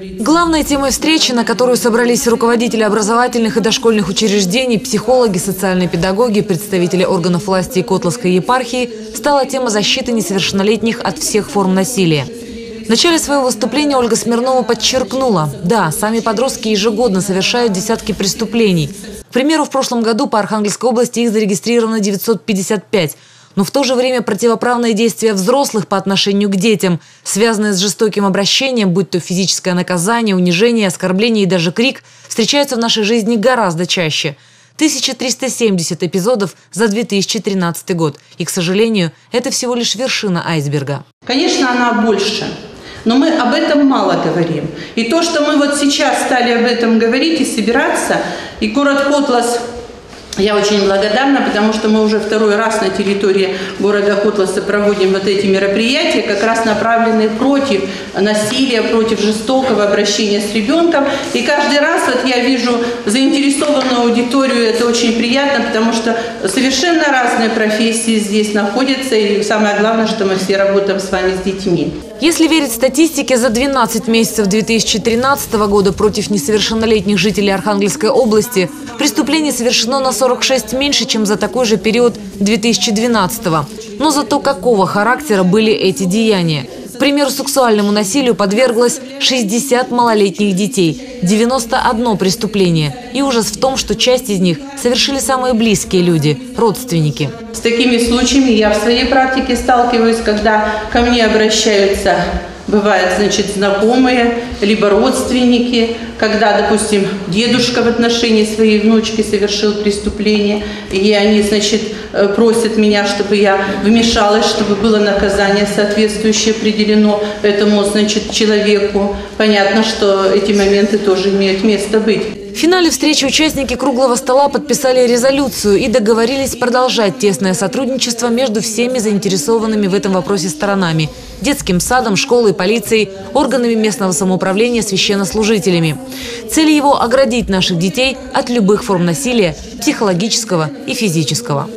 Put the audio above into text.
Главной темой встречи, на которую собрались руководители образовательных и дошкольных учреждений, психологи, социальные педагоги, представители органов власти и Котловской епархии, стала тема защиты несовершеннолетних от всех форм насилия. В начале своего выступления Ольга Смирнова подчеркнула, да, сами подростки ежегодно совершают десятки преступлений. К примеру, в прошлом году по Архангельской области их зарегистрировано 955 – но в то же время противоправные действия взрослых по отношению к детям, связанные с жестоким обращением, будь то физическое наказание, унижение, оскорбление и даже крик, встречаются в нашей жизни гораздо чаще. 1370 эпизодов за 2013 год. И, к сожалению, это всего лишь вершина айсберга. Конечно, она больше. Но мы об этом мало говорим. И то, что мы вот сейчас стали об этом говорить и собираться, и город Котлас я очень благодарна, потому что мы уже второй раз на территории города Котласа проводим вот эти мероприятия, как раз направленные против насилия, против жестокого обращения с ребенком. И каждый раз вот я вижу заинтересованную аудиторию, это очень приятно, потому что совершенно разные профессии здесь находятся, и самое главное, что мы все работаем с вами с детьми. Если верить статистике, за 12 месяцев 2013 года против несовершеннолетних жителей Архангельской области преступлений совершено на 46 меньше, чем за такой же период 2012 -го. Но зато какого характера были эти деяния? Примеру, сексуальному насилию подверглось 60 малолетних детей, 91 преступление. И ужас в том, что часть из них совершили самые близкие люди – родственники. С такими случаями я в своей практике сталкиваюсь, когда ко мне обращаются Бывают, значит, знакомые, либо родственники, когда, допустим, дедушка в отношении своей внучки совершил преступление, и они, значит, э, просят меня, чтобы я вмешалась, чтобы было наказание соответствующее определено этому, значит, человеку. Понятно, что эти моменты тоже имеют место быть. В финале встречи участники круглого стола подписали резолюцию и договорились продолжать тесное сотрудничество между всеми заинтересованными в этом вопросе сторонами – детским садом, школой, полицией, органами местного самоуправления, священнослужителями. Цель его – оградить наших детей от любых форм насилия – психологического и физического.